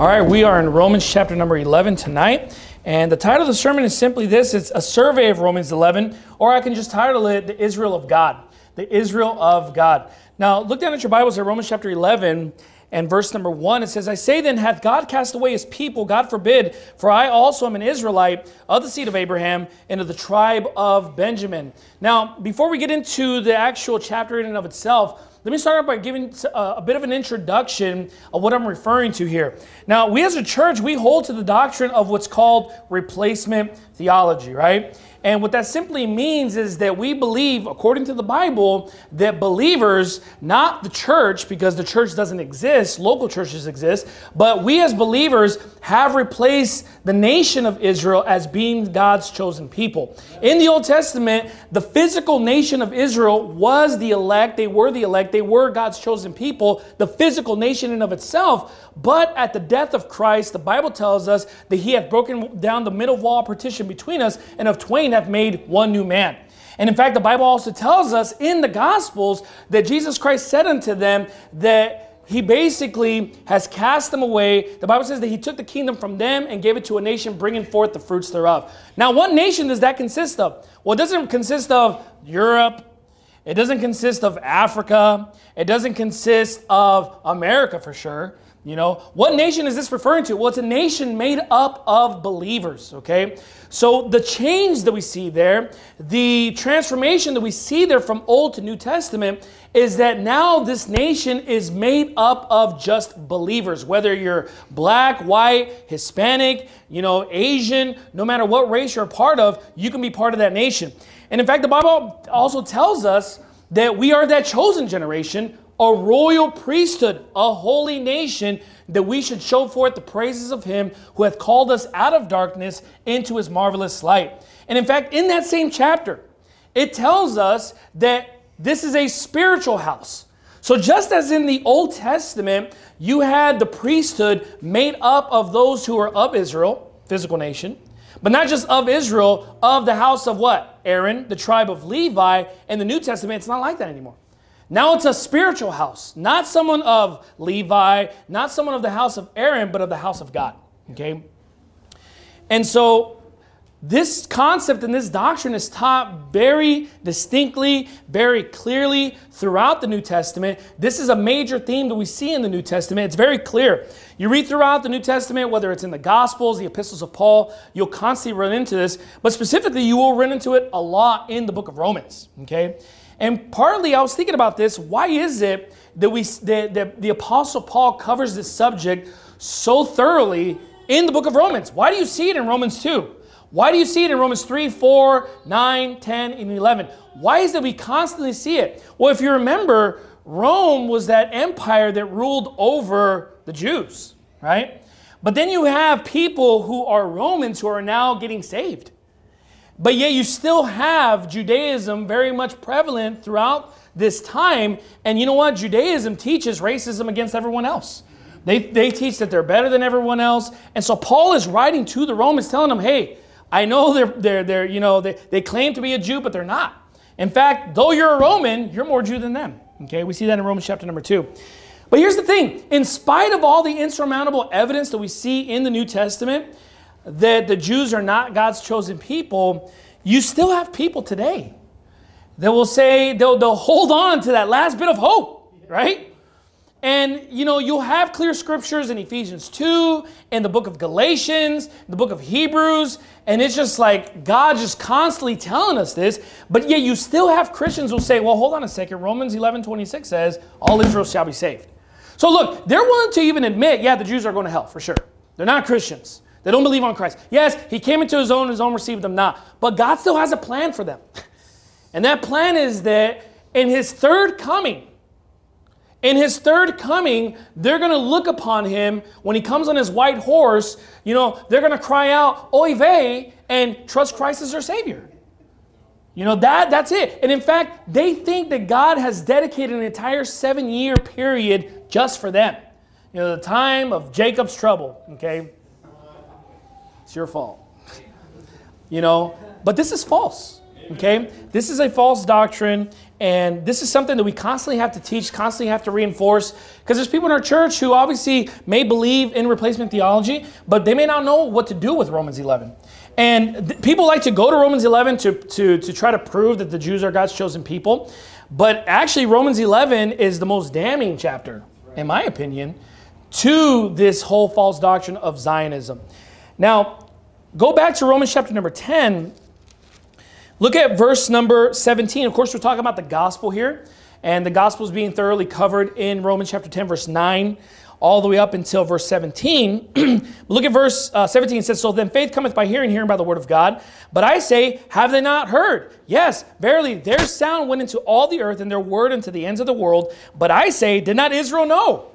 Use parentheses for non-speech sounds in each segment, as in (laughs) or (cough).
All right, we are in Romans chapter number 11 tonight. And the title of the sermon is simply this it's a survey of Romans 11, or I can just title it The Israel of God. The Israel of God. Now, look down at your Bibles at Romans chapter 11 and verse number 1. It says, I say then, hath God cast away his people? God forbid, for I also am an Israelite of the seed of Abraham and of the tribe of Benjamin. Now, before we get into the actual chapter in and of itself, let me start off by giving uh, a bit of an introduction of what I'm referring to here. Now, we as a church, we hold to the doctrine of what's called replacement theology, right? And what that simply means is that we believe, according to the Bible, that believers, not the church, because the church doesn't exist, local churches exist, but we as believers have replaced the nation of Israel as being God's chosen people. In the Old Testament, the physical nation of Israel was the elect, they were the elect, they were God's chosen people, the physical nation in of itself. But at the death of Christ, the Bible tells us that he hath broken down the middle wall partition between us, and of twain hath made one new man. And in fact, the Bible also tells us in the Gospels that Jesus Christ said unto them that he basically has cast them away. The Bible says that he took the kingdom from them and gave it to a nation, bringing forth the fruits thereof. Now, what nation does that consist of? Well, it doesn't consist of Europe. It doesn't consist of Africa. It doesn't consist of America for sure. You know, what nation is this referring to? Well, it's a nation made up of believers, okay? So the change that we see there, the transformation that we see there from Old to New Testament is that now this nation is made up of just believers, whether you're black, white, Hispanic, you know, Asian, no matter what race you're a part of, you can be part of that nation. And in fact, the Bible also tells us that we are that chosen generation a royal priesthood, a holy nation, that we should show forth the praises of him who hath called us out of darkness into his marvelous light. And in fact, in that same chapter, it tells us that this is a spiritual house. So, just as in the Old Testament, you had the priesthood made up of those who are of Israel, physical nation, but not just of Israel, of the house of what? Aaron, the tribe of Levi. In the New Testament, it's not like that anymore. Now it's a spiritual house, not someone of Levi, not someone of the house of Aaron, but of the house of God. Okay? And so this concept and this doctrine is taught very distinctly, very clearly throughout the New Testament. This is a major theme that we see in the New Testament. It's very clear. You read throughout the New Testament, whether it's in the Gospels, the epistles of Paul, you'll constantly run into this, but specifically, you will run into it a lot in the book of Romans. Okay? And partly I was thinking about this. Why is it that we that, that the Apostle Paul covers this subject so thoroughly in the book of Romans? Why do you see it in Romans 2? Why do you see it in Romans 3, 4, 9, 10, and 11? Why is it we constantly see it? Well, if you remember, Rome was that empire that ruled over the Jews, right? But then you have people who are Romans who are now getting saved. But yet you still have Judaism very much prevalent throughout this time. And you know what? Judaism teaches racism against everyone else. They, they teach that they're better than everyone else. And so Paul is writing to the Romans telling them, hey, I know they're, they're, they're you know, they, they claim to be a Jew, but they're not. In fact, though you're a Roman, you're more Jew than them. Okay, we see that in Romans chapter number two. But here's the thing in spite of all the insurmountable evidence that we see in the New Testament, that the Jews are not God's chosen people, you still have people today that will say, they'll, they'll hold on to that last bit of hope, right? And you know, you'll have clear scriptures in Ephesians 2, in the book of Galatians, the book of Hebrews, and it's just like God just constantly telling us this, but yet you still have Christians who say, well, hold on a second, Romans 11 26 says, all Israel shall be saved. So look, they're willing to even admit, yeah, the Jews are going to hell for sure. They're not Christians. They don't believe on Christ. Yes, he came into his own, his own received them not. But God still has a plan for them. (laughs) And that plan is that in his third coming, in his third coming, they're going to look upon him when he comes on his white horse. You know, they're going to cry out, Oy vey, and trust Christ as their Savior. You know, that, that's it. And in fact, they think that God has dedicated an entire seven year period just for them. You know, the time of Jacob's trouble, okay? It's your fault. You know, but this is false. Okay? This is a false doctrine. And this is something that we constantly have to teach, constantly have to reinforce, because there's people in our church who obviously may believe in replacement theology, but they may not know what to do with Romans 11. And people like to go to Romans 11 to, to, to try to prove that the Jews are God's chosen people. But actually, Romans 11 is the most damning chapter, in my opinion, to this whole false doctrine of Zionism. Now, go back to Romans chapter number 10. Look at verse number 17. Of course, we're talking about the gospel here, and the gospel is being thoroughly covered in Romans chapter 10, verse 9, all the way up until verse 17. (clears throat) Look at verse uh, 17. It says, So then faith cometh by hearing, hearing by the word of God. But I say, have they not heard? Yes, verily, their sound went into all the earth, and their word unto the ends of the world. But I say, did not Israel know?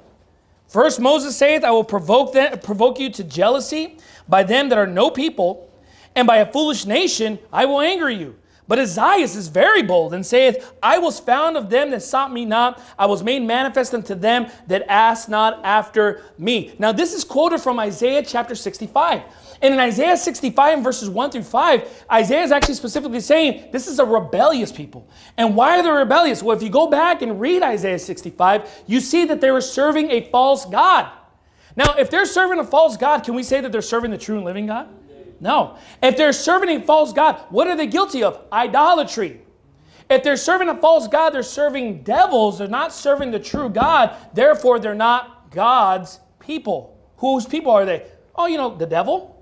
First Moses saith, I will provoke, them, provoke you to jealousy by them that are no people, and by a foolish nation I will anger you. But Isaiah is very bold and saith, I was found of them that sought me not. I was made manifest unto them that asked not after me. Now, this is quoted from Isaiah chapter 65. And in Isaiah 65 verses 1 through 5, Isaiah is actually specifically saying this is a rebellious people. And why are they rebellious? Well, if you go back and read Isaiah 65, you see that they were serving a false God. Now, if they're serving a false God, can we say that they're serving the true and living God? No. If they're serving a false God, what are they guilty of? Idolatry. If they're serving a false God, they're serving devils. They're not serving the true God. Therefore, they're not God's people. Whose people are they? Oh, you know, the devil.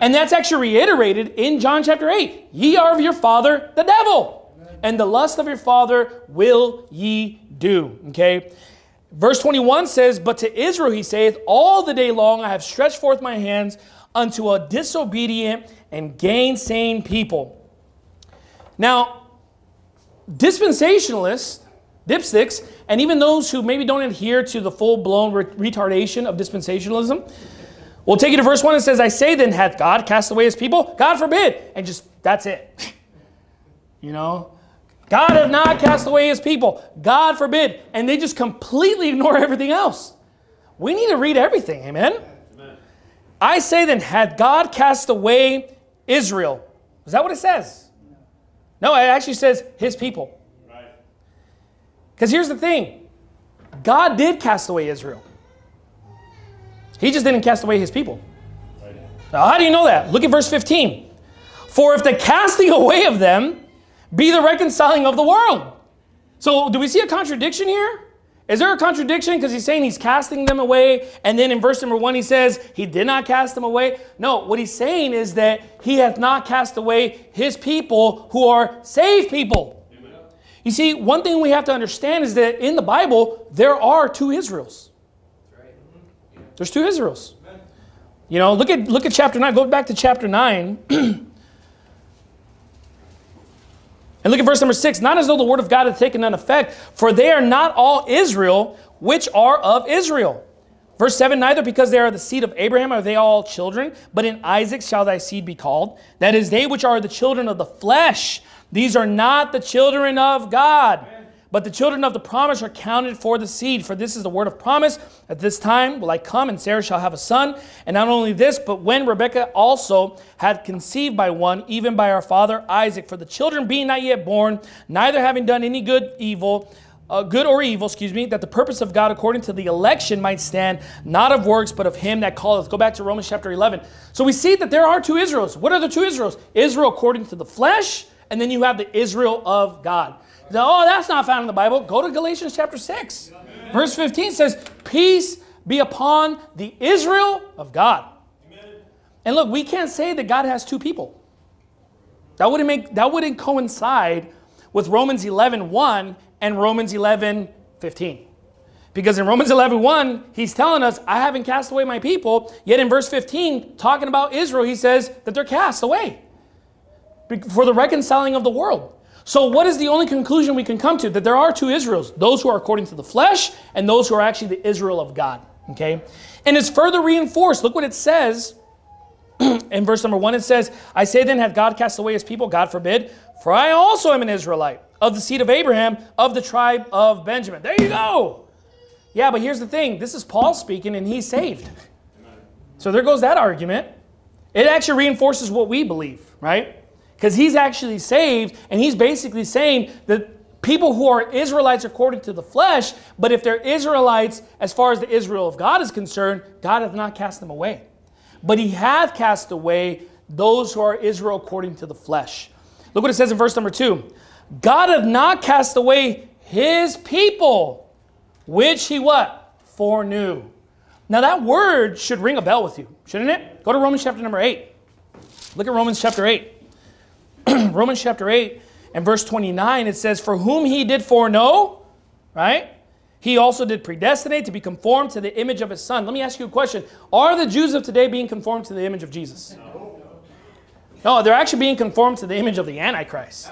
And that's actually reiterated in John chapter 8. Ye are of your father, the devil, and the lust of your father will ye do. Okay? Verse 21 says, But to Israel he saith, All the day long I have stretched forth my hands unto a disobedient and gainsaying people. Now, dispensationalists, dipsticks, and even those who maybe don't adhere to the full blown retardation of dispensationalism, will take you to verse 1 and says, I say then, hath God cast away his people? God forbid. And just, that's it. (laughs) you know? God hath not cast away his people. God forbid. And they just completely ignore (laughs) everything else. We need to read everything. Amen? I say then, had God cast away Israel? Is that what it says? No, it actually says his people. Because here's the thing God did cast away Israel, He just didn't cast away his people. Now, how do you know that? Look at verse 15. For if the casting (laughs) away of them be the reconciling of the world. So, do we see a contradiction here? Is there a contradiction? Because he's saying he's casting them away, and then in verse number one he says he did not cast them away. No, what he's saying is that he hath not cast away his people who are saved people. Amen. You see, one thing we have to understand is that in the Bible there are two Israels. There's two Israels. You know, look at look at chapter nine. Go back to chapter nine. (clears throat) And look at verse number six. Not as though the word of God had taken none effect, for they are not all Israel which are of Israel. Verse 7 Neither because they are the seed of Abraham are they all children, but in Isaac shall thy seed be called. That is, they which are the children of the flesh. These are not the children of God. But the children of the promise are counted for the seed. For this is the word of promise. At this time will I come, and Sarah shall have a son. And not only this, but when Rebekah also had conceived by one, even by our father Isaac, for the children being not yet born, neither having done any good evil, uh, good or evil, excuse me, that the purpose of God according to the election might stand, not of works, but of him that calleth. Go back to Romans chapter 11. So we see that there are two Israels. What are the two Israels? Israel according to the flesh, and then you have the Israel of God oh, that's not found in the Bible. Go to Galatians chapter 6. Amen. Verse 15 says, Peace be upon the Israel of God. Amen. And look, we can't say that God has two people. That wouldn't make that wouldn't coincide with Romans 11, 1 and Romans 11, 15. Because in Romans 11, 1, he's telling us, I haven't cast away my people. Yet in verse 15, talking about Israel, he says that they're cast away for the reconciling of the world. So, what is the only conclusion we can come to? That there are two Israels those who are according to the flesh and those who are actually the Israel of God. Okay? And it's further reinforced. Look what it says (clears throat) in verse number one. It says, I say then, hath God cast away his people? God forbid. For I also am an Israelite, of the seed of Abraham, of the tribe of Benjamin. There you go. Yeah, but here's the thing this is Paul speaking, and he's saved. So there goes that argument. It actually reinforces what we believe, right? Because he's actually saved and he's basically saying that people who are Israelites according to the flesh, but if they're Israelites as far as the Israel of God is concerned, God hath not cast them away. But he hath cast away those who are Israel according to the flesh. Look what it says in verse number two. God hath not cast away his people, which he what? Foreknew. Now that word should ring a bell with you, shouldn't it? Go to Romans chapter number 8. Look at Romans chapter 8. (clears throat) Romans chapter 8 and verse 29, it says, For whom he did foreknow, right? He also did predestinate to be conformed to the image of his son. Let me ask you a question. Are the Jews of today being conformed to the image of Jesus? No. No, they're actually being conformed to the image of the Antichrist,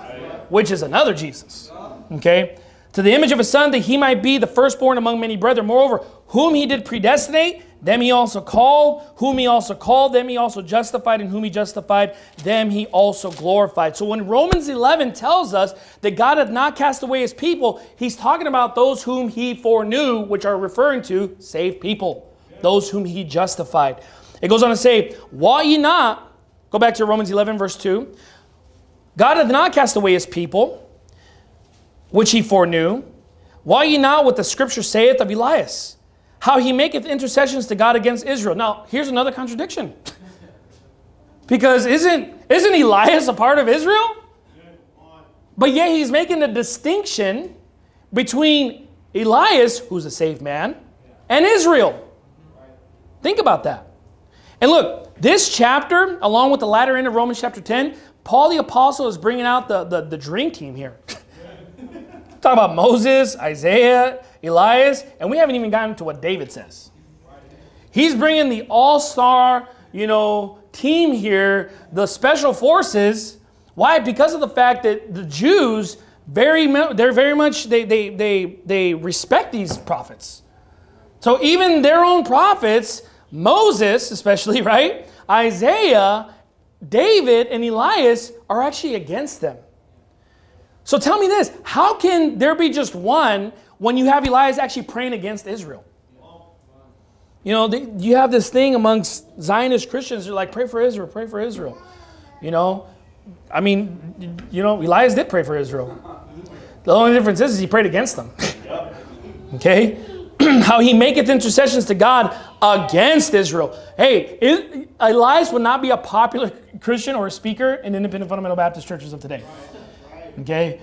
which is another Jesus. Okay? To the image of his son, that he might be the firstborn among many brethren. Moreover, whom he did predestinate, them he also called, whom he also called, them he also justified, and whom he justified, them he also glorified. So when Romans 11 tells us that God hath not cast away his people, he's talking about those whom he foreknew, which are referring to saved people, those whom he justified. It goes on to say, Why ye not, go back to Romans 11, verse 2, God hath not cast away his people, which he foreknew. Why ye not what the scripture saith of Elias? how he maketh intercessions to God against Israel. Now, here's another contradiction. because isn't, isn't Elias a part of Israel? But yet he's making a distinction between Elias, who's a saved man, and Israel. Think about that. And look, this chapter, along with the latter end of Romans chapter 10, Paul the Apostle is bringing out the, the, the dream team here. Talk about Moses, Isaiah, Elias, and we haven't even gotten to what David says. He's bringing the all-star, you know, team here, the special forces. Why? Because of the fact that the Jews very they're very much they they they they respect these prophets. So even their own prophets, Moses especially, (laughs) right? Isaiah, David, and Elias are actually against them. So tell me this how can there be just one when you have Elias actually praying against Israel. You know, you have this thing amongst Zionist Christians. They're like, pray for Israel, pray for Israel. You know, I mean, you know, Elias did pray for Israel. The only difference is, is he prayed against them. (laughs) okay? (clears throat) How he maketh intercessions to God against Israel. Hey, Elias would not be a popular (laughs) Christian or a speaker in independent fundamental Baptist churches of today. Okay?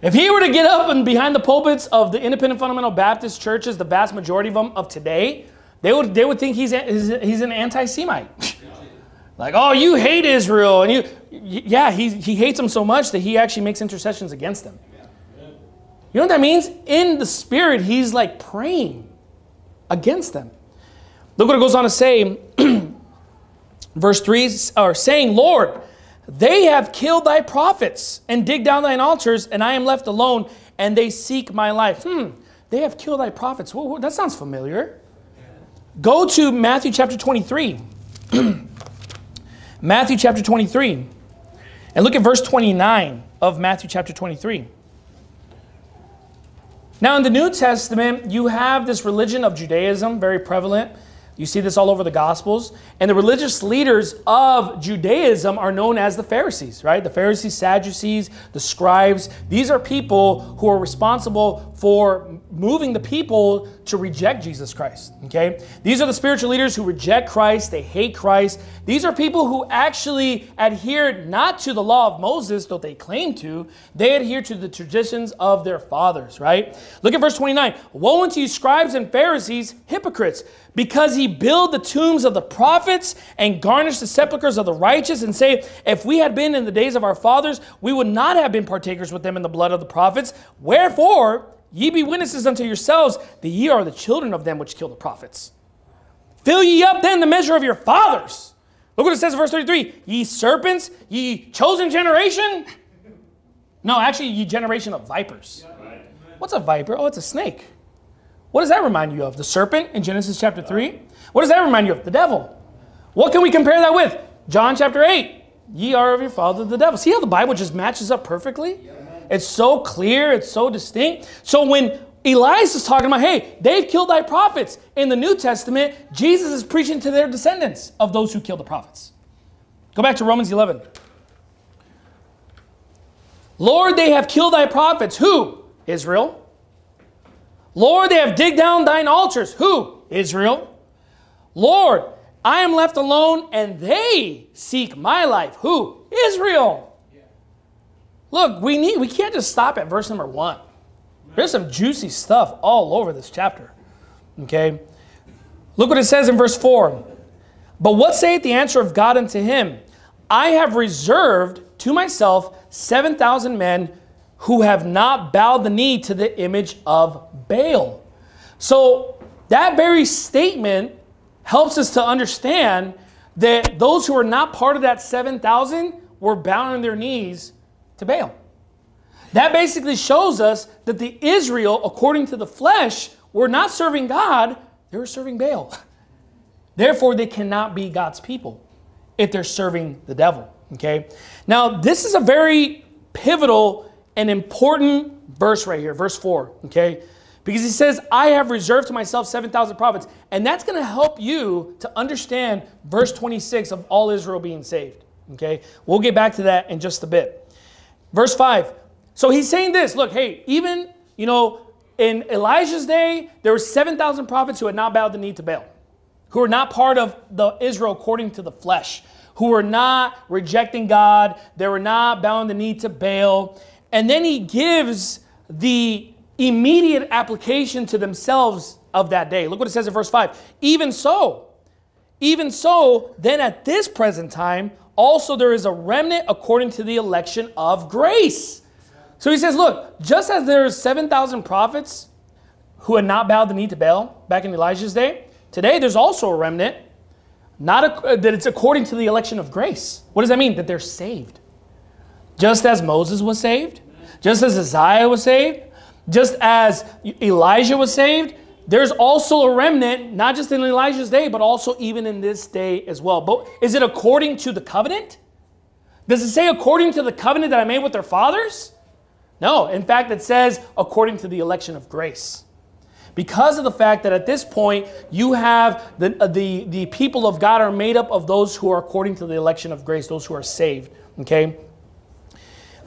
If he were to get up and behind the pulpits of the independent fundamental Baptist churches, the vast majority of them of today, they would, they would think he's, he's an anti Semite. (laughs) like, oh, you hate Israel. And you, yeah, he, he hates them so much that he actually makes intercessions against them. You know what that means? In the spirit, he's like praying against them. Look what it goes on to say, (clears throat) verse 3, or saying, Lord, they have killed thy prophets and dig down thine altars, and I am left alone, and they seek my life. Hmm, they have killed thy prophets. Well, that sounds familiar. Go to Matthew chapter 23. (clears throat) Matthew chapter 23. And look at verse 29 of Matthew chapter 23. Now, in the New Testament, you have this religion of Judaism, very prevalent. You see this all over the Gospels. And the religious leaders of Judaism are known as the Pharisees, right? The Pharisees, Sadducees, the scribes. These are people who are responsible for moving the people to reject Jesus Christ, okay? These are the spiritual leaders who reject Christ, they hate Christ. These are people who actually adhere not to the law of Moses, though they claim to, they adhere to the traditions of their fathers, right? Look at verse 29. Woe unto you, scribes and Pharisees, hypocrites! because he build the tombs of the prophets and garnish the sepulchres of the righteous and say, if we had been in the days of our fathers, we would not have been partakers with them in the blood of the prophets. Wherefore, ye be witnesses unto yourselves that ye are the children of them which kill the prophets. Fill ye up then the measure of your fathers. Look what it says in verse 33 Ye serpents, ye chosen generation. No, actually, ye generation of vipers. What's a viper? Oh, it's a snake. What does that remind you of? The serpent in Genesis chapter 3? What does that remind you of? The devil. What can we compare that with? John chapter 8. Ye are of your father the devil. See how the Bible just matches up perfectly? It's so clear, it's so distinct. So when Elias is talking about, hey, they've killed thy prophets. In the New Testament, Jesus is preaching to their descendants of those who killed the prophets. Go back to Romans 11. Lord, they have killed thy prophets. Who? Israel. Lord, they have digged down thine altars. Who? Israel. Lord, I am left alone and they seek my life. Who? Israel. Look, we need we can't just stop at verse number 1. There's some juicy stuff all over this chapter. Okay? Look what it says in verse 4. But what saith the answer of God unto him? I have reserved to myself 7,000 men who have not bowed the knee to the image of Baal. So that very statement helps us to understand that those who are not part of that 7,000 were bowing their knees to Baal. That basically shows us that the Israel, according to the flesh, were not serving God, they were serving Baal. (laughs) Therefore, they cannot be God's people if they're serving the devil. Okay? Now, this is a very pivotal and important verse right here, verse 4. Okay? Because he says, I have reserved to myself 7,000 prophets. And that's going to help you to understand verse 26 of all Israel being saved. Okay? We'll get back to that in just a bit. Verse 5. So he's saying this look, hey, even, you know, in Elijah's day, there were 7,000 prophets who had not bowed the knee to Baal, who were not part of the Israel according to the flesh, who were not rejecting God, they were not bowing the knee to Baal. And then he gives the immediate application to themselves of that day. Look what it says in verse 5. Even so, even so, then at this present time, also there is a remnant according to the election of grace. So he says, look, just as there's 7,000 prophets who had not bowed the knee to Baal back in Elijah's day, today there's also a remnant, not a, uh, that it's according to the election of grace. What does that mean? That they're saved. Just as Moses was saved, just as Isaiah was saved, just as Elijah was saved, there's also a remnant, not just in Elijah's day, but also even in this day as well. But is it according to the covenant? Does it say according to the covenant that I made with their fathers? No, in fact, it says according to the election of grace. Because of the fact that at this point you have the, uh, the, the people of God are made up of those who are according to the election of grace, those who are saved. Okay?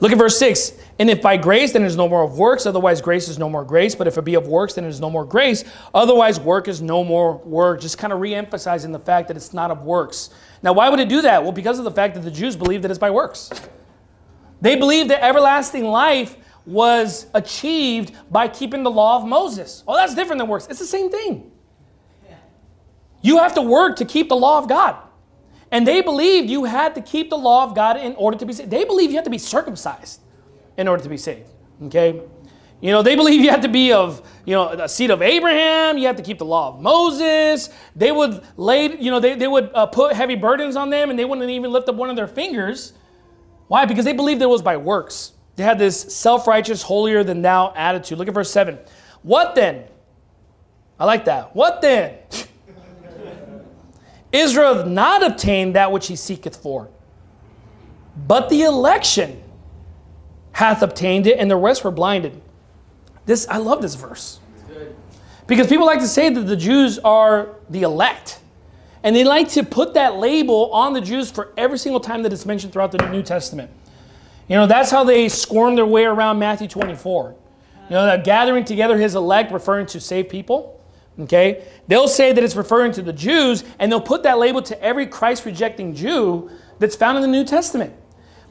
Look at verse 6. And if by grace, then it is no more of works, otherwise grace is no more grace. But if it be of works, then it is no more grace, otherwise work is no more work. Just kind of re emphasizing the fact that it's not of works. Now, why would it do that? Well, because of the fact that the Jews believe that it's by works. They believe that everlasting life was achieved by keeping the law of Moses. Oh, that's different than works. It's the same thing. You have to work to keep the law of God. And they believed you had to keep the law of God in order to be saved. They believe you had to be circumcised in order to be saved. Okay? You know, they believe you have to be of, you know, the seed of Abraham. You have to keep the law of Moses. They would lay, you know, they, they would uh, put heavy burdens on them and they wouldn't even lift up one of their fingers. Why? Because they believed it was by works. They had this self righteous, holier than thou attitude. Look at verse 7. What then? I like that. What then? Israel hath not obtained that which he seeketh for, but the election hath obtained it, and the rest were blinded. This I love this verse. Because people like to say that the Jews are the elect. And they like to put that label on the Jews for every single time that it's mentioned throughout the New Testament. You know, that's how they squirm their way around Matthew 24. You know, that gathering together his elect, referring to saved people. Okay? They'll say that it's referring to the Jews, and they'll put that label to every Christ rejecting Jew that's found in the New Testament.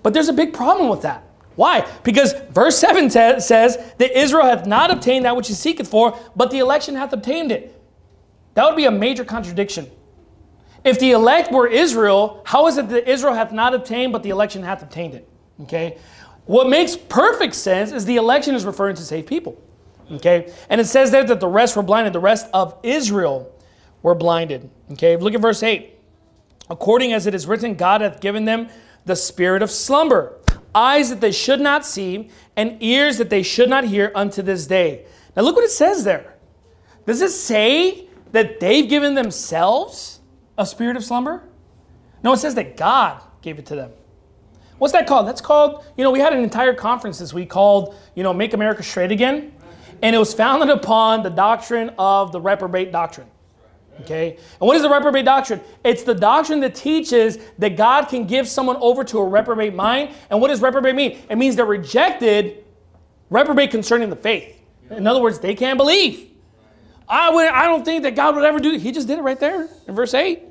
But there's a big problem with that. Why? Because verse 7 t- says that Israel hath not obtained that which he seeketh for, but the election hath obtained it. That would be a major contradiction. If the elect were Israel, how is it that Israel hath not obtained, but the election hath obtained it? Okay? What makes perfect sense is the election is referring to saved people. Okay? And it says there that the rest were blinded. The rest of Israel were blinded. Okay? Look at verse 8. According as it is written, God hath given them the spirit of slumber, eyes that they should not see, and ears that they should not hear unto this day. Now look what it says there. Does it say that they've given themselves a spirit of slumber? No, it says that God gave it to them. What's that called? That's called, you know, we had an entire conference this week called, you know, Make America Straight Again. And it was founded upon the doctrine of the reprobate doctrine. Okay? And what is the reprobate doctrine? It's the doctrine that teaches that God can give someone over to a reprobate mind. And what does reprobate mean? It means they're rejected Reprobate concerning the faith. In other words, they can't believe. I, would, I don't think that God would ever do it. He just did it right there in verse 8.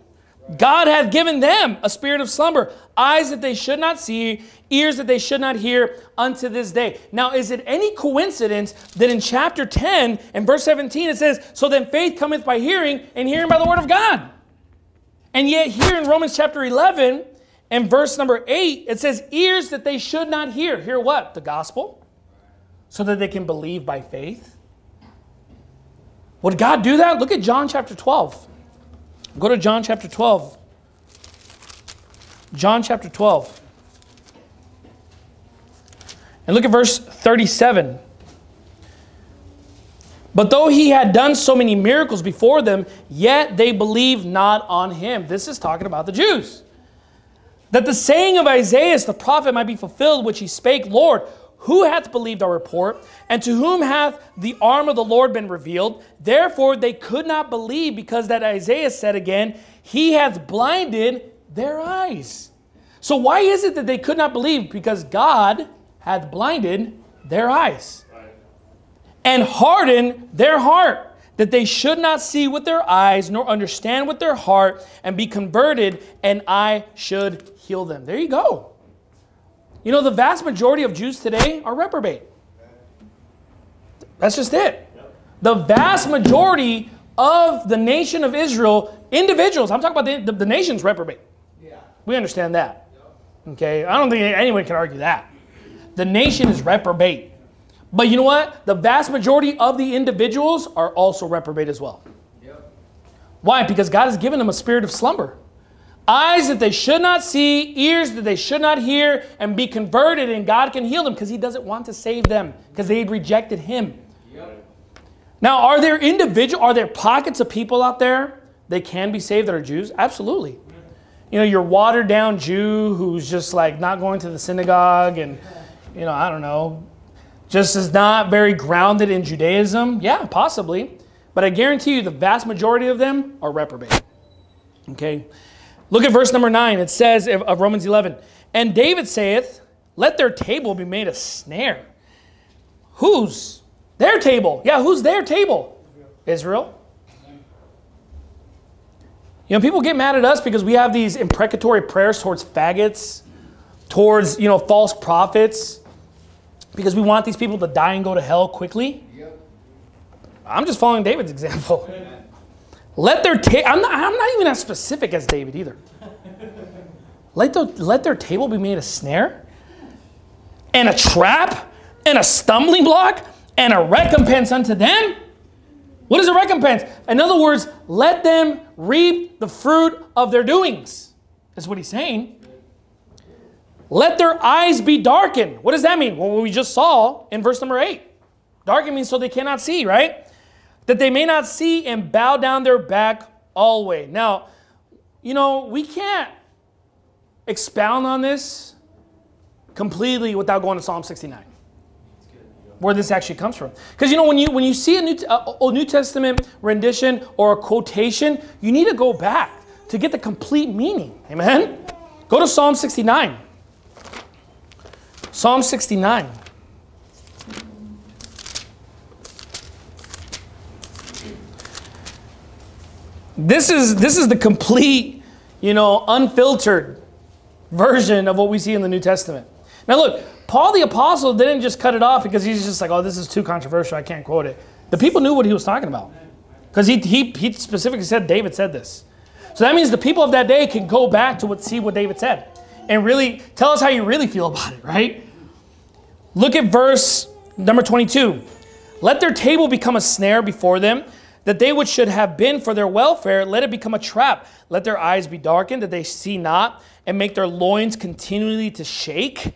God hath given them a spirit of slumber, eyes that they should not see, ears that they should not hear unto this day. Now, is it any coincidence that in chapter 10 and verse 17 it says, So then faith cometh by hearing, and hearing by the word of God? And yet, here in Romans chapter 11 and verse number 8, it says, Ears that they should not hear. Hear what? The gospel? So that they can believe by faith. Would God do that? Look at John chapter 12. Go to John chapter 12. John chapter 12. And look at verse 37. But though he had done so many miracles before them, yet they believed not on him. This is talking about the Jews. That the saying of Isaiah the prophet might be fulfilled, which he spake, Lord, who hath believed our report? And to whom hath the arm of the Lord been revealed? Therefore they could not believe, because that Isaiah said again, He hath blinded their eyes. So why is it that they could not believe? Because God hath blinded their eyes and hardened their heart, that they should not see with their eyes, nor understand with their heart, and be converted, and I should heal them. There you go. You know, the vast majority of Jews today are reprobate. That's just it. The vast majority of the nation of Israel, individuals, I'm talking about the, the, the nation's reprobate. Yeah. We understand that. Okay? I don't think anyone can argue that. The nation is reprobate. But you know what? The vast majority of the individuals are also reprobate as well. Yep. Why? Because God has given them a spirit of slumber eyes that they should not see, ears that they should not hear, and be converted, and God can heal them because He doesn't want to save them because they had rejected Him. Yep. Now, are there individual, are there pockets of people out there that can be saved that are Jews? Absolutely. You know, your watered down Jew who's just like not going to the synagogue and, you know, I don't know, just is not very grounded in Judaism. Yeah, possibly. But I guarantee you the vast majority of them are reprobate. Okay? Look at verse number 9. It says of Romans 11, And David saith, Let their table be made a snare. Whose? Their table. Yeah, who's their table? Israel. You know, people get mad at us because we have these imprecatory prayers towards faggots, towards, you know, false prophets, because we want these people to die and go to hell quickly. I'm just following David's (laughs) example. Let their ta- I'm not, I'm not even as specific as David either. Let, the, let their table be made a snare and a trap and a stumbling block and a recompense unto them. What is a recompense? In other words, let them reap the fruit of their doings. That's what he's saying. Let their eyes be darkened. What does that mean? Well, we just saw in verse number eight. Darkened means so they cannot see, right? That they may not see and bow down their back always. Now, you know, we can't expound on this completely without going to Psalm 69 where this actually comes from. Because you know, when you when you see a New, uh, a New Testament rendition or a quotation, you need to go back to get the complete meaning. Amen. Go to Psalm 69. Psalm 69. This is this is the complete, you know, unfiltered version of what we see in the New Testament. Now look, Paul the apostle didn't just cut it off because he's just like, oh, this is too controversial, I can't quote it. The people knew what he was talking about. Because he, he, he specifically said David said this. So that means the people of that day can go back to what, see what David said and really tell us how you really feel about it, right? Look at verse number 22. Let their table become a snare before them that they which should have been for their welfare, let it become a trap. Let their eyes be darkened, that they see not, and make their loins continually to shake.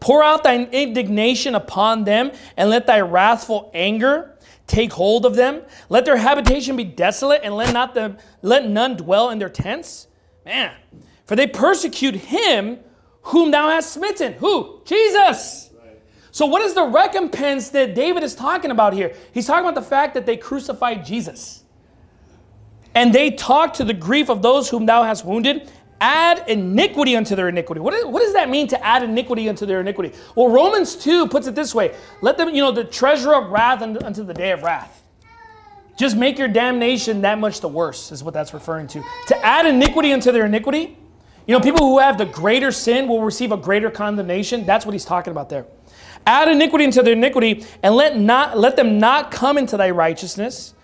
Pour out thine indignation upon them, and let thy wrathful anger take hold of them. Let their habitation be desolate, and let not them let none dwell in their tents. Man, for they persecute him whom thou hast smitten. Who? Jesus. So, what is the recompense that David is talking about here? He's talking about the fact that they crucified Jesus. And they talked to the grief of those whom thou hast wounded add iniquity unto their iniquity. What, is, what does that mean to add iniquity unto their iniquity? Well, Romans 2 puts it this way let them, you know, the treasure of wrath unto the day of wrath. Just make your damnation that much the worse, is what that's referring to. To add iniquity unto their iniquity, you know, people who have the greater sin will receive a greater condemnation. That's what he's talking about there. Add iniquity into their iniquity, and let not let them not come into thy righteousness.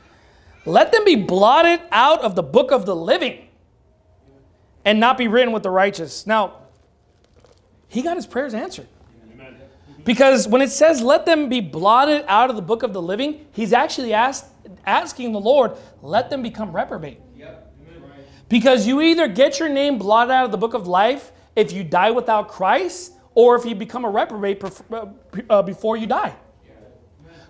Let them be blotted out of the book of the living, and not be written with the righteous. Now, he got his prayers answered. Because when it says, let them be blotted out of the book of the living, he's actually asked, asking the Lord, let them become reprobate. Because you either get your name blotted out of the book of life if you die without Christ, or if you become a reprobate uh, uh, before you die.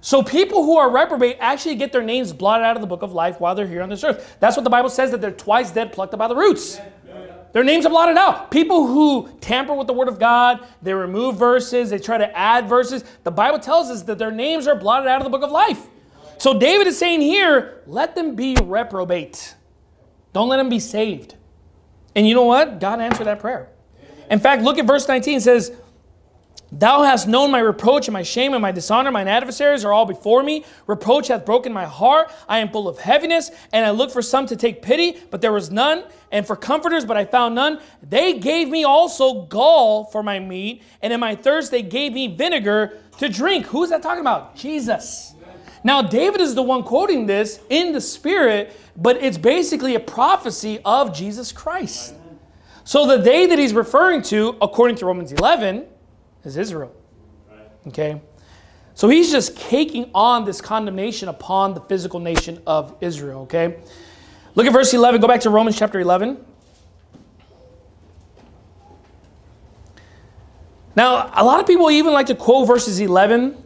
So people who are reprobate actually get their names blotted out of the book of life while they're here on this earth. That's what the Bible says that they're twice dead, plucked up by the roots. Their names are blotted out. People who tamper with the word of God, they remove verses, they try to add verses. The Bible tells us that their names are blotted out of the book of life. So David is saying here, let them be reprobate. Don't let them be saved. And you know what? God answered that prayer. In fact, look at verse 19. It says, Thou hast known my reproach and my shame and my dishonor. Mine adversaries are all before me. Reproach hath broken my heart. I am full of heaviness, and I looked for some to take pity, but there was none, and for comforters, but I found none. They gave me also gall for my meat, and in my thirst they gave me vinegar to drink. Who is that talking about? Jesus. Now, David is the one quoting this in the Spirit, but it's basically a prophecy of Jesus Christ. So the day that he's referring to, according to Romans 11, is Israel. Okay? So he's just caking on this condemnation upon the physical nation of Israel. Okay? Look at verse 11. Go back to Romans chapter 11. Now, a lot of people even like to quote verses 11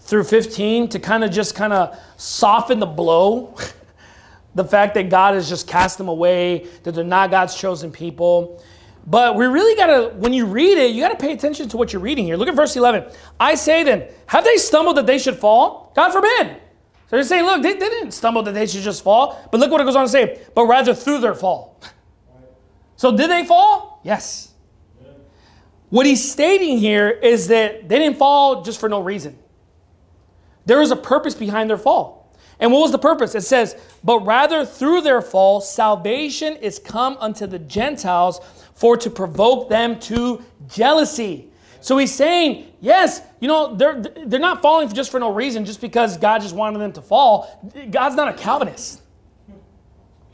through 15 to kind of just kind of soften the blow. (laughs) the fact that God has just cast them away, that they're not God's chosen people. But we really got to, when you read it, you got to pay attention to what you're reading here. Look at verse 11. I say then, have they stumbled that they should fall? God forbid. So they're saying, look, they, they didn't stumble that they should just fall. But look what it goes on to say, but rather through their fall. So did they fall? Yes. What he's stating here is that they didn't fall just for no reason. There was a purpose behind their fall. And what was the purpose? It says, but rather through their fall, salvation is come unto the Gentiles for to provoke them to jealousy. So he's saying, yes, you know, they're, they're not falling just for no reason, just because God just wanted them to fall. God's not a Calvinist. You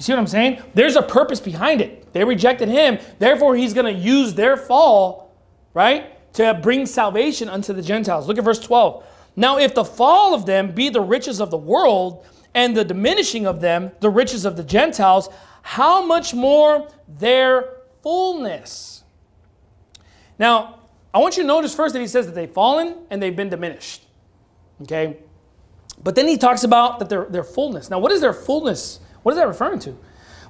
see what I'm saying? There's a purpose behind it. They rejected him, therefore, he's going to use their fall, right, to bring salvation unto the Gentiles. Look at verse 12. Now, if the fall of them be the riches of the world, and the diminishing of them the riches of the Gentiles, how much more their fullness. Now, I want you to notice first that he says that they've fallen and they've been diminished. Okay? But then he talks about that their, their fullness. Now, what is their fullness? What is that referring to?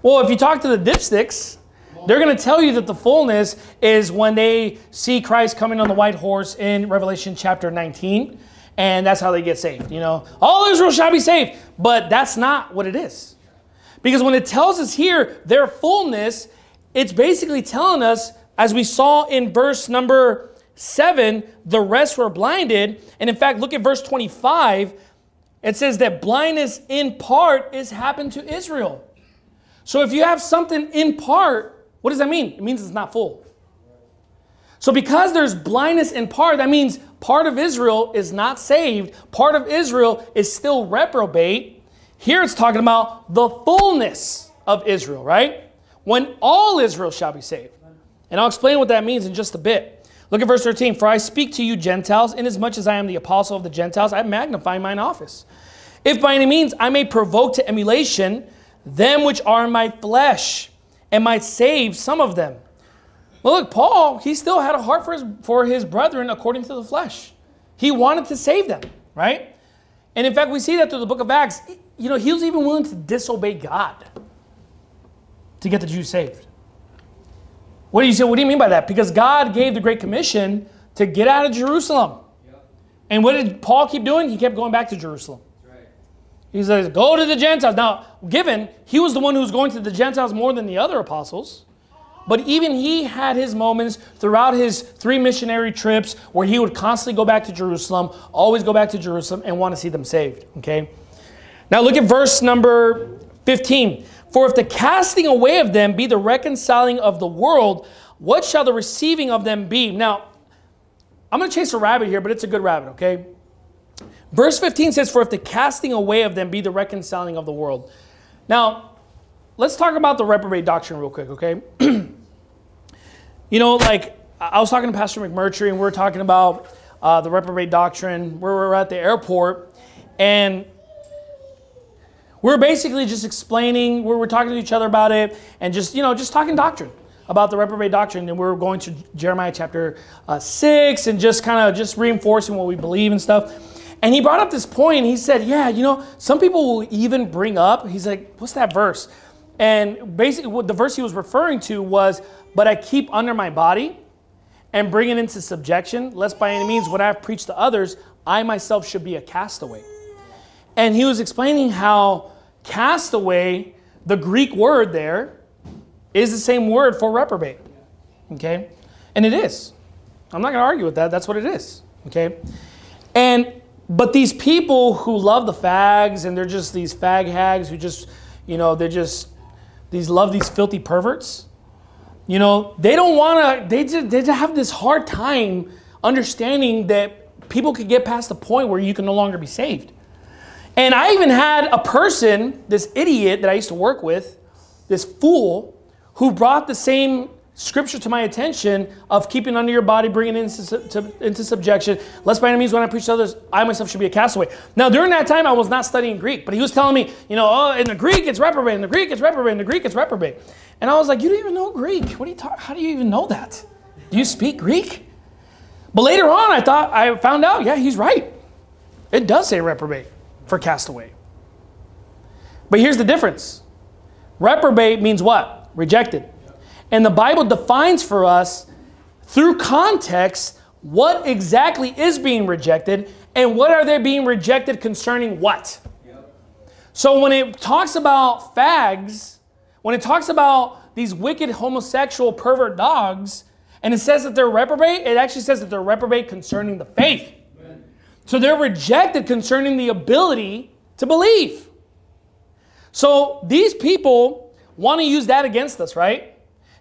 Well, if you talk to the dipsticks, they're going to tell you that the fullness is when they see Christ coming on the white horse in Revelation chapter 19, and that's how they get saved. You know, all Israel shall be saved. But that's not what it is. Because when it tells us here their fullness, it's basically telling us, as we saw in verse number seven, the rest were blinded. And in fact, look at verse 25. It says that blindness in part is happened to Israel. So if you have something in part, what does that mean? It means it's not full. So because there's blindness in part, that means part of Israel is not saved, part of Israel is still reprobate. Here it's talking about the fullness of Israel, right? when all Israel shall be saved. And I'll explain what that means in just a bit. Look at verse 13. For I speak to you, Gentiles, inasmuch as I am the apostle of the Gentiles, I magnify mine office. If by any means I may provoke to emulation them which are in my flesh, and might save some of them. Well, look, Paul, he still had a heart for his, for his brethren according to the flesh. He wanted to save them, right? And in fact, we see that through the book of Acts. You know, he was even willing to disobey God to get the Jews saved. What do you say? What do you mean by that? Because God gave the Great Commission to get out of Jerusalem. Yep. And what did Paul keep doing? He kept going back to Jerusalem. Right. He says, Go to the Gentiles. Now, given he was the one who was going to the Gentiles more than the other apostles, but even he had his moments throughout his three missionary trips where he would constantly go back to Jerusalem, always go back to Jerusalem, and want to see them saved. Okay? Now look at verse number 15. For if the casting away of them be the reconciling of the world, what shall the receiving of them be? Now, I'm going to chase a rabbit here, but it's a good rabbit, okay? Verse 15 says, For if the casting away of them be the reconciling of the world. Now, let's talk about the reprobate doctrine real quick, okay? (clears throat) you know, like, I was talking to Pastor McMurtry, and we are talking about uh, the reprobate doctrine we we're at the airport, and we're basically just explaining, we're, we're talking to each other about it, and just, you know, just talking doctrine about the reprobate doctrine. And we're going to Jeremiah chapter uh, 6 and just kind of just reinforcing what we believe and stuff. And he brought up this point. He said, Yeah, you know, some people will even bring up, he's like, What's that verse? And basically, what the verse he was referring to was, But I keep under my body and bring it into subjection, lest by any means what I have preached to others, I myself should be a castaway. And he was explaining how castaway, the Greek word there, is the same word for reprobate. Okay? And it is. I'm not going to argue with that. That's what it is. Okay? And but these people who love the fags and they're just these fag hags who just, you know, they're just these love these filthy perverts. You know, they don't want to they just they just have this hard time understanding that people could get past the point where you can no longer be saved. And I even had a person, this idiot that I used to work with, this fool, who brought the same scripture to my attention of keeping under your body, bringing it into, to, into subjection. Lest by any means, when I preach to others, I myself should be a castaway. Now, during that time, I was not studying Greek, but he was telling me, you know, oh, in the Greek it's reprobate, in the Greek it's reprobate, in the Greek it's reprobate. And I was like, you don't even know Greek. What are you talking? How do you even know that? Do you speak Greek? But later on, I thought I found out, yeah, he's right. It does say reprobate for castaway. But here's the difference. Reprobate means what? Rejected. And the Bible defines for us through context what exactly is being rejected and what are they being rejected concerning what. Yep. So when it talks about fags, when it talks about these wicked homosexual pervert dogs, and it says that they're reprobate, it actually says that they're reprobate concerning the faith. Amen. So they're rejected concerning the ability to believe. So these people want to use that against us, right?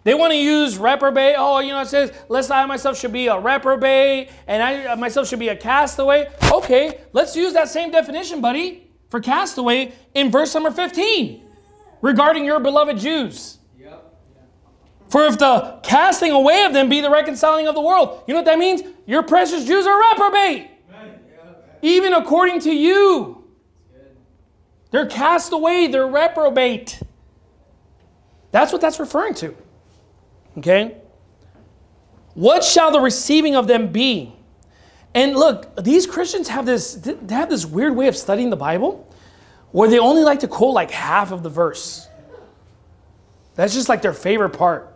They want to use reprobate. Oh, you know, it says, lest I myself should be a reprobate and I myself should be a castaway. Okay, let's use that same definition, buddy, for castaway in verse number 15 regarding your beloved Jews. For if the casting away of them be the reconciling of the world, you know what that means? Your precious Jews are reprobate. Even according to you. They're cast away, they're reprobate. That's what that's referring to. Okay? What shall the receiving of them be? And look, these Christians have this, they have this weird way of studying the Bible where they only like to quote like half of the verse. That's just like their favorite part.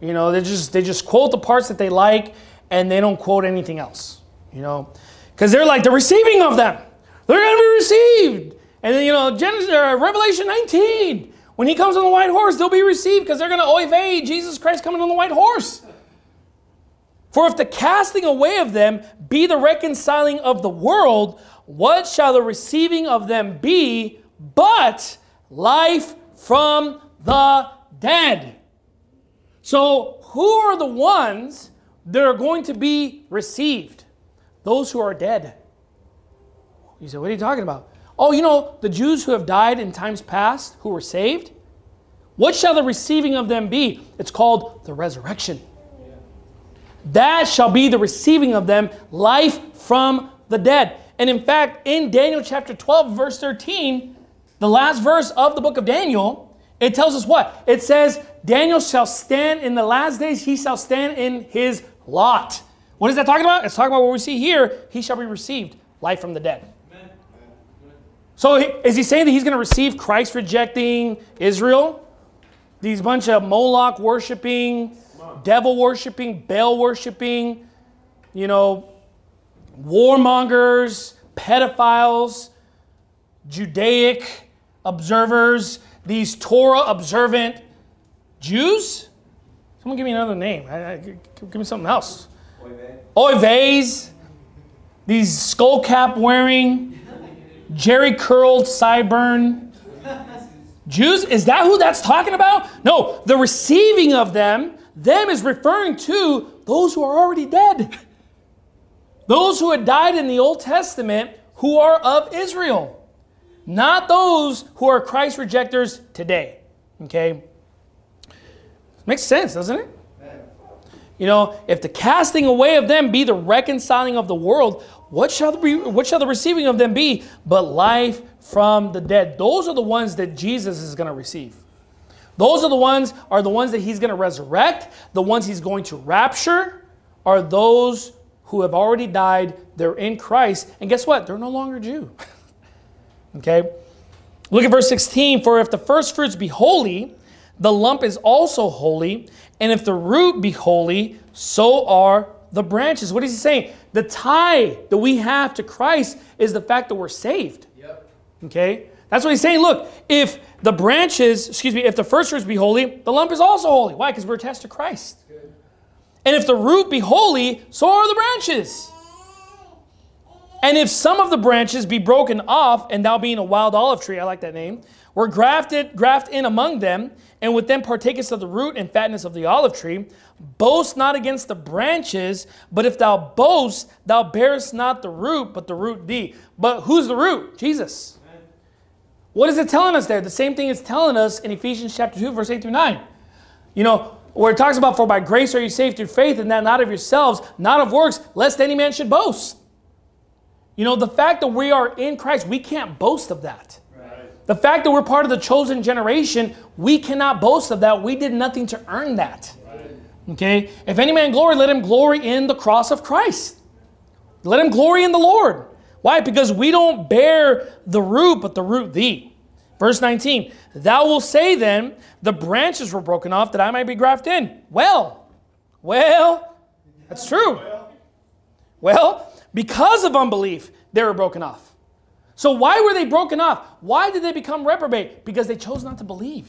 You know, they just they just quote the parts that they like and they don't quote anything else. You know, because they're like the receiving of them. They're going to be received. And then you know, Genesis, uh, Revelation 19. When he comes on the white horse, they'll be received because they're going to oy vey, Jesus Christ coming on the white horse. For if the casting away of them be the reconciling of the world, what shall the receiving of them be but life from the dead? So, who are the ones that are going to be received? Those who are dead. You say, what are you talking about? Oh, you know, the Jews who have died in times past, who were saved, what shall the receiving of them be? It's called the resurrection. That shall be the receiving of them, life from the dead. And in fact, in Daniel chapter 12, verse 13, the last verse of the book of Daniel, it tells us what? It says, Daniel shall stand in the last days, he shall stand in his lot. What is that talking about? It's talking about what we see here. He shall be received, life from the dead. So is he saying that he's going to receive Christ rejecting Israel? These bunch of Moloch worshiping, devil worshiping, Baal worshiping, you know, warmongers, pedophiles, Judaic observers, these Torah observant Jews? Someone give me another name. I, I, give me something else. Oy veys. These skull cap wearing, Jheri curled sideburn Jews. Is that who that's talking about? No, the receiving of them, them is referring to those who are already dead. Those who had died in the Old Testament who are of Israel, not those who are Christ rejectors today. Okay? Makes sense, doesn't it? You know, if the casting away of them be the reconciling of the world, what shall the, what shall the receiving of them be but life from the dead? Those are the ones that Jesus is going to receive. Those are the ones are the ones that he's going to resurrect. The ones he's going to rapture are those who have already died. They're in Christ. And guess what? They're no longer Jew. (laughs) okay? Look at verse 16. For if the first fruits be holy, the lump is also holy. And if the root be holy, so are the branches. What is he saying? The tie that we have to Christ is the fact that we're saved. Yep. Okay? That's what he's saying. Look, if the branches, excuse me, if the first roots be holy, the lump is also holy. Why? Because we're attached to Christ. Good. And if the root be holy, so are the branches. And if some of the branches be broken off, and thou being a wild olive tree, I like that name, were grafted, graft in among them, and with them partakest of the root and fatness of the olive tree, boast not against the branches, but if thou boast, thou bearest not the root, but the root thee. But who's the root? Jesus. What is it telling us there? The same thing it's telling us in Ephesians chapter 2, verse 8 through 9. You know, where it talks about, for by grace are you saved through faith, and that not of yourselves, not of works, lest any man should boast. You know, the fact that we are in Christ, we can't boast of that. The fact that we're part of the chosen generation, we cannot boast of that. We did nothing to earn that. Okay? If any man glory, let him glory in the cross of Christ. Let him glory in the Lord. Why? Because we don't bear the root, but the root thee. Verse 19, thou wilt say then, the branches were broken off that I might be grafted in. Well, well, that's true. Well, because of unbelief, they were broken off. So, why were they broken off? Why did they become reprobate? Because they chose not to believe.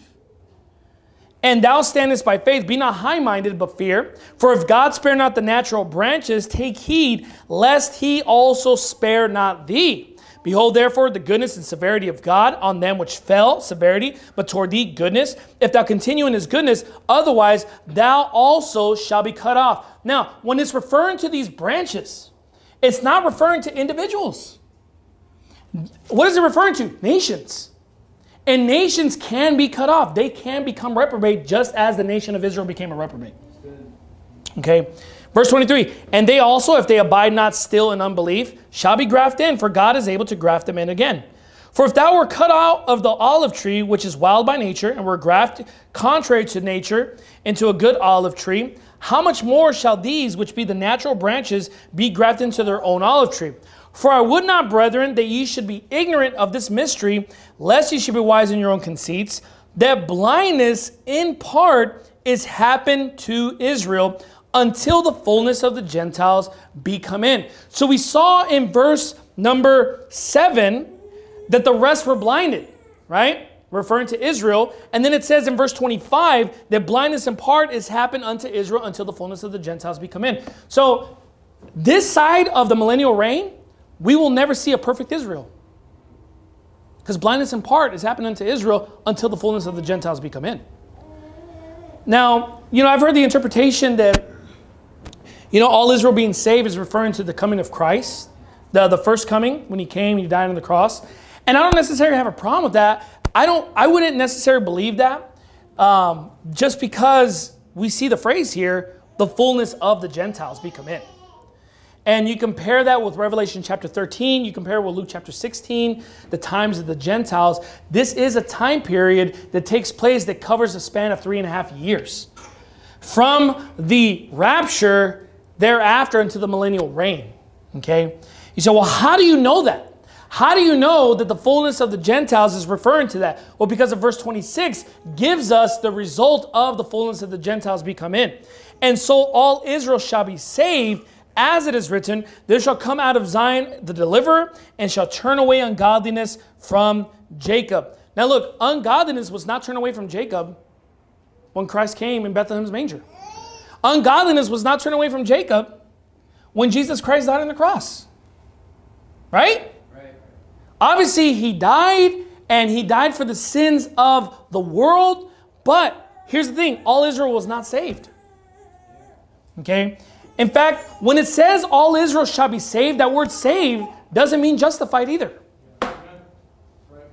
And thou standest by faith, be not high minded, but fear. For if God spare not the natural branches, take heed lest he also spare not thee. Behold, therefore, the goodness and severity of God on them which fell, severity, but toward thee, goodness. If thou continue in his goodness, otherwise thou also shall be cut off. Now, when it's referring to these branches, it's not referring to individuals. What is it referring to? Nations. And nations can be cut off. They can become reprobate just as the nation of Israel became a reprobate. Okay. Verse 23 And they also, if they abide not still in unbelief, shall be grafted in, for God is able to graft them in again. For if thou were cut out of the olive tree, which is wild by nature, and were grafted contrary to nature into a good olive tree, how much more shall these, which be the natural branches, be grafted into their own olive tree? For I would not, brethren, that ye should be ignorant of this mystery, lest ye should be wise in your own conceits, that blindness in part is happened to Israel until the fullness of the Gentiles be come in. So we saw in verse number seven that the rest were blinded, right? referring to Israel. And then it says in verse 25 that blindness in part is happened unto Israel until the fullness of the Gentiles be come in. So this side of the millennial reign, we will never see a perfect Israel. Because blindness in part is happening to Israel until the fullness of the Gentiles become in. Now, you know, I've heard the interpretation that, you know, all Israel being saved is referring to the coming of Christ, the, the first coming when he came, he died on the cross. And I don't necessarily have a problem with that I don't. I wouldn't necessarily believe that, um, just because we see the phrase here, the fullness of the Gentiles become in. And you compare that with Revelation chapter 13, you compare it with Luke chapter 16, the times of the Gentiles. This is a time period that takes place that covers a span of three and a half years. From the rapture thereafter into the millennial reign. Okay? You say, well, how do you know that? How do you know that the fullness of the Gentiles is referring to that? Well, because of verse 26 gives us the result of the fullness of the Gentiles become in. And so all Israel shall be saved, as it is written, there shall come out of Zion the deliverer, and shall turn away ungodliness from Jacob. Now look, ungodliness was not turned away from Jacob when Christ came in Bethlehem's manger. Ungodliness was not turned away from Jacob when Jesus Christ died on the cross. Right? Right. Obviously, he died and he died for the sins of the world. But here's the thing all Israel was not saved. Okay? In fact, when it says all Israel shall be saved, that word saved doesn't mean justified either.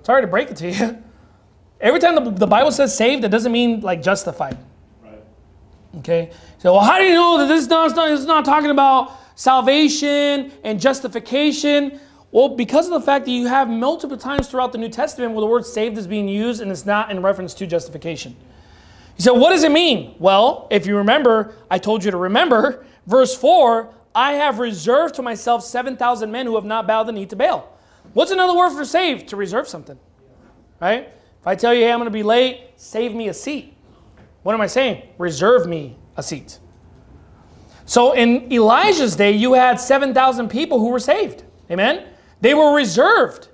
Sorry to break it to you. (laughs) Every time the, the Bible says saved, it doesn't mean like justified. Okay? So, well, how do you know that this is not, this is not talking about salvation and justification? Well, because of the fact that you have multiple times throughout the New Testament where the word saved is being used and it's not in reference to justification. You said, what does it mean? Well, if you remember, I told you to remember, verse 4 I have reserved to myself 7,000 men who have not bowed the knee to Baal. What's another word for save? To reserve something. Right? If I tell you, hey, I'm going to be late, save me a seat. What am I saying? Reserve me a seat. So in Elijah's day, you had 7,000 people who were saved. Amen? They were reserved.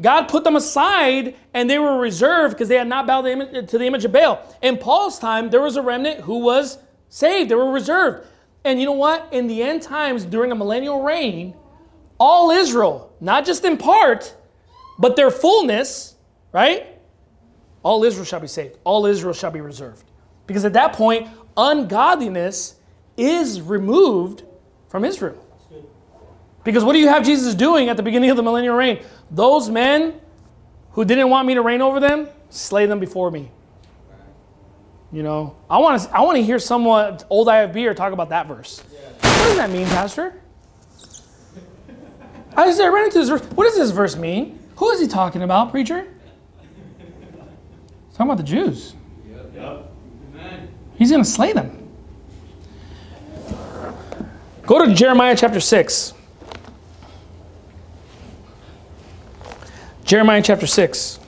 God put them aside and they were reserved because they had not bowed to the image of Baal. In Paul's time, there was a remnant who was saved. They were reserved. And you know what? In the end times, during a millennial reign, all Israel, not just in part, but their fullness, right? All Israel shall be saved. All Israel shall be reserved. Because at that point, ungodliness is removed from Israel. Because what do you have Jesus doing at the beginning of the millennial reign? Those men who didn't want me to reign over them, slay them before me. You know, I want to I want to hear someone old IFB or talk about that verse. What does that mean, Pastor? I just I ran into this verse. What does this verse mean? Who is he talking about, preacher? He's talking about the Jews. Yep. Amen. He's going to slay them. Go to Jeremiah chapter 6. Jeremiah chapter 6.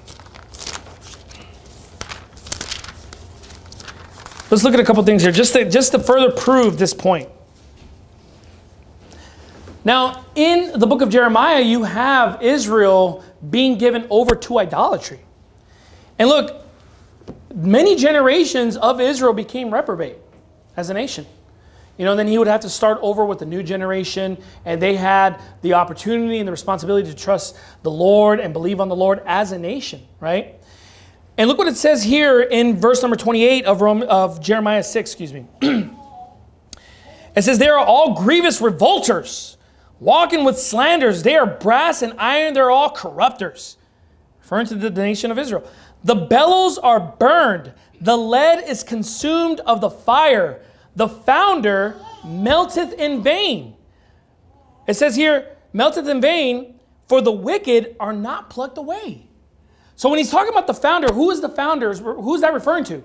Let's look at a couple things here just to, just to further prove this point. Now, in the book of Jeremiah, you have Israel being given over to idolatry. And look, many generations of Israel became reprobate as a nation. You know, then he would have to start over with a new generation, and they had the opportunity and the responsibility to trust the Lord and believe on the Lord as a nation, right? And look what it says here in verse number 28 of, Rome, of Jeremiah 6, excuse me. (clears throat) it says, They are all grievous revolters, walking with slanders. They are brass and iron, they're all corrupters. Referring to the nation of Israel. The bellows are burned, the lead is consumed of the fire, the founder melteth in vain. It says here, melteth in vain, for the wicked are not plucked away. So when he's talking about the founder, who is the founder? Who is that referring to?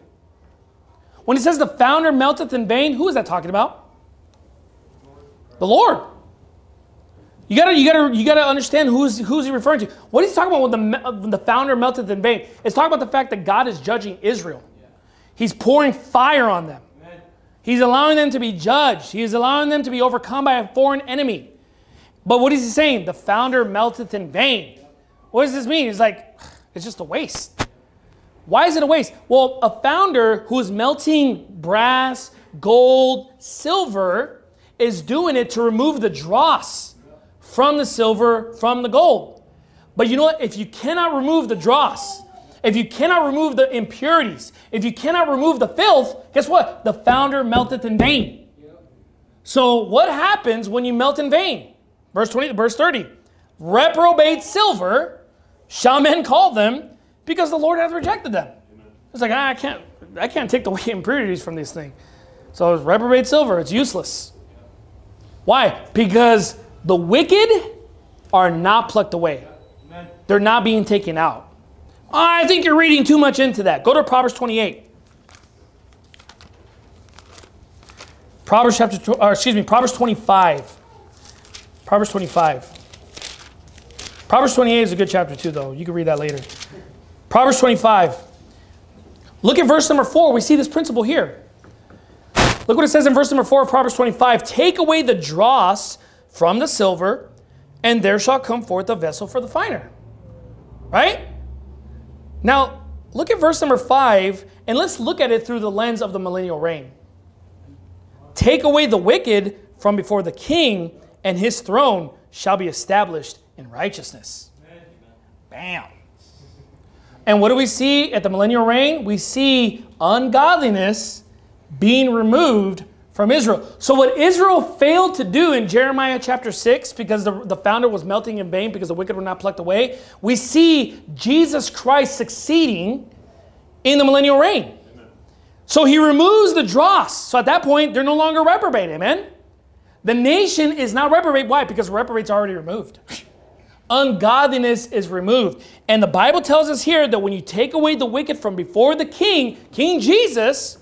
When he says the founder melteth in vain, who is that talking about? The Lord. You gotta, you gotta, you gotta understand who's who's he referring to. What he's talking about when the when the founder melteth in vain. It's talking about the fact that God is judging Israel. He's pouring fire on them. He's allowing them to be judged. He is allowing them to be overcome by a foreign enemy. But what is he saying? The founder melteth in vain. What does this mean? He's like, it's just a waste. Why is it a waste? Well, a founder who is melting brass, gold, silver is doing it to remove the dross from the silver, from the gold. But you know what? If you cannot remove the dross, if you cannot remove the impurities, if you cannot remove the filth, guess what? The founder melteth in vain. So what happens when you melt in vain? Verse 20, verse 30. Reprobate silver shall men call them because the Lord hath rejected them. It's like, ah, I can't, I can't take the (laughs) away impurities from these things. So it's reprobate silver, it's useless. Why? Because the wicked are not plucked away. They're not being taken out. I think you're reading too much into that. Go to Proverbs 28. Proverbs chapter, or excuse me, Proverbs 25. Proverbs 25. Proverbs 28 is a good chapter too, though. You can read that later. Proverbs 25. Look at verse number 4. We see this principle here. Look what it says in verse number 4 of Proverbs 25. Take away the dross from the silver, and there shall come forth a vessel for the finer. Right? Now, look at verse number 5, and let's look at it through the lens of the millennial reign. take away the wicked from before the king, and his throne shall be established in righteousness. Bam. And what do we see at the millennial reign? We see ungodliness being removed from Israel. So, what Israel failed to do in Jeremiah chapter 6, because the, the founder was melting in vain because the wicked were not plucked away, we see Jesus Christ succeeding in the millennial reign. So, he removes the dross. So, at that point, they're no longer reprobate. Amen? The nation is not reprobate. Why? Because reprobate's already removed. (laughs) Ungodliness is removed. And the Bible tells us here that when you take away the wicked from before the king, King Jesus,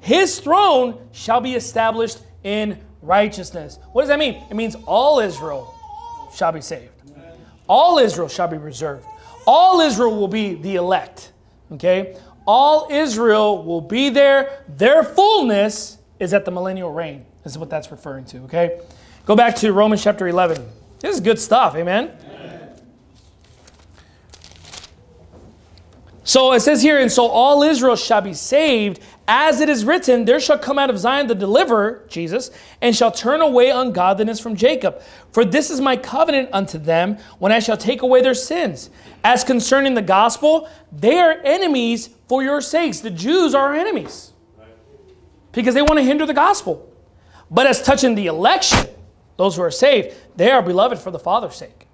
his throne shall be established in righteousness. What does that mean? It means all Israel shall be saved. All Israel shall be reserved. All Israel will be the elect. Okay? All Israel will be there. Their fullness is at the millennial reign. This is what that's referring to. Okay? Go back to Romans chapter 11. This is good stuff. Amen? So it says here, and so all Israel shall be saved, as it is written, there shall come out of Zion the deliverer, Jesus, and shall turn away ungodliness from Jacob. For this is my covenant unto them when I shall take away their sins. As concerning the gospel, they are enemies for your sakes. The Jews are enemies because they want to hinder the gospel. But as touching the election, those who are saved, they are beloved for the Father's sake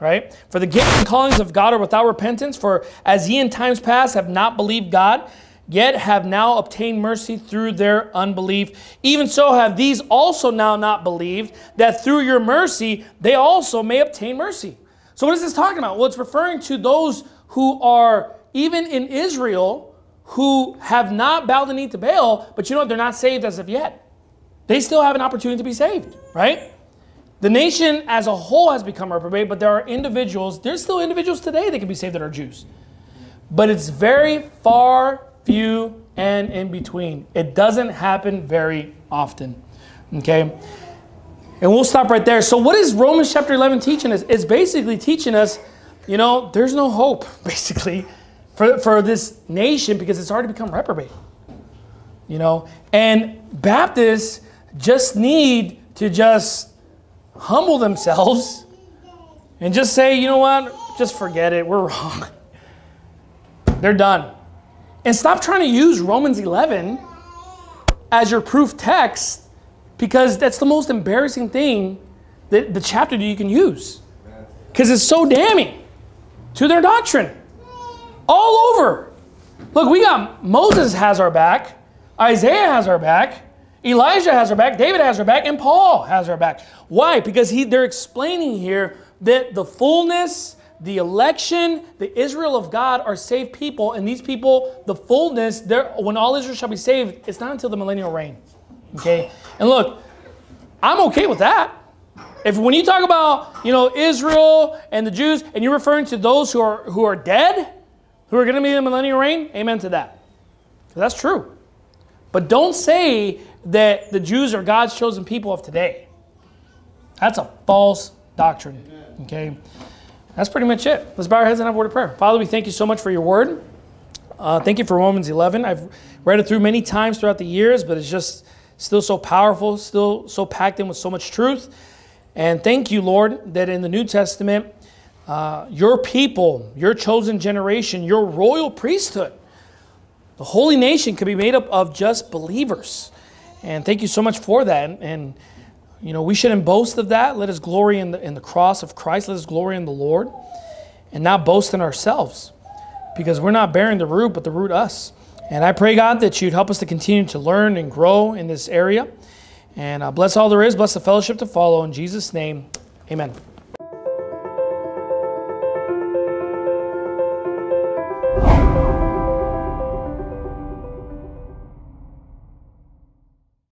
right? For the gifts and callings of God are without repentance, for as ye in times past have not believed God, yet have now obtained mercy through their unbelief. Even so have these also now not believed, that through your mercy they also may obtain mercy. So, what is this talking about? Well, it's referring to those who are even in Israel who have not bowed the knee to Baal, but you know what? They're not saved as of yet. They still have an opportunity to be saved, right? The nation as a whole has become reprobate, but there are individuals, there's still individuals today that can be saved that are Jews. But it's very far, few, and in between. It doesn't happen very often. Okay? And we'll stop right there. So, what is Romans chapter 11 teaching us? It's basically teaching us, you know, there's no hope, (laughs) basically, for, for this nation because it's already become reprobate. You know? And Baptists just need to just humble themselves and just say, you know what, just forget it, we're (laughs) wrong. They're done. And stop trying to use Romans 11 as your proof text because that's the most embarrassing thing that the chapter that you can use. Because it's so damning to their doctrine. All over. Look, we got Moses has our back, Isaiah has our back, Elijah has her back, David has her back, and Paul has her back. Why? Because he, they're explaining here that the fullness, the election, the Israel of God are saved people, and these people, the fullness, when all Israel shall be saved, it's not until the millennial reign. Okay? And look, I'm okay with that. If when you talk about, you know, Israel and the Jews, and you're referring to those who are who are dead, who are going to be in the millennial reign, amen to that. That's true. But don't say that the Jews are God's chosen people of today. That's a false doctrine. Okay? That's pretty much it. Let's bow our heads and have a word of prayer. Father, we thank you so much for your word. Uh, thank you for Romans 11. I've read it through many times throughout the years, but it's just still so powerful, still so packed in with so much truth. And thank you, Lord, that in the New Testament, uh, your people, your chosen generation, your royal priesthood, the holy nation could be made up of just believers. And thank you so much for that. And, and, you know, we shouldn't boast of that. Let us glory in the, in the cross of Christ. Let us glory in the Lord and not boast in ourselves because we're not bearing the root, but the root us. And I pray, God, that you'd help us to continue to learn and grow in this area. And uh, bless all there is. Bless the fellowship to follow. In Jesus' name, amen.